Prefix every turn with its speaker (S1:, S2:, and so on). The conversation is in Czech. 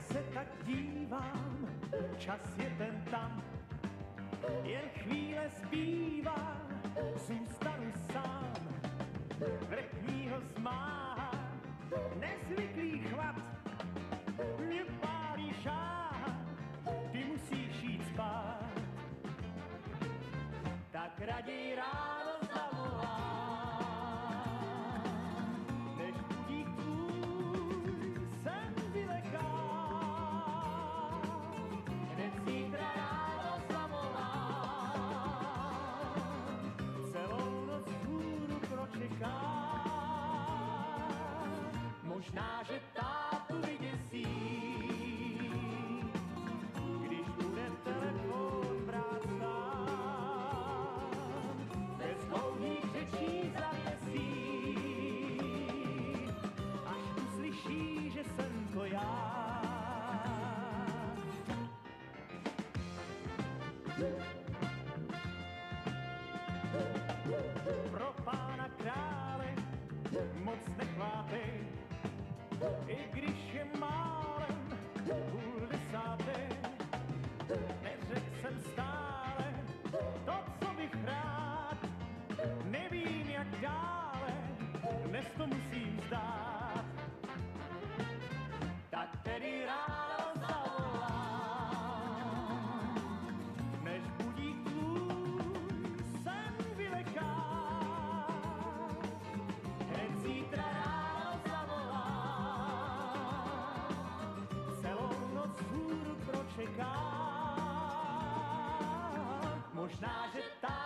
S1: se tak dívám, čas je ten tam, jen chvíle zbývá, zůstanu sám. Vrchního zmáhá, nezvyklý chlad, mě pálí šáha, ty musíš jít spát. Tak raději ráno moc nechvápej, i když je málem pročekám. Možná, že ta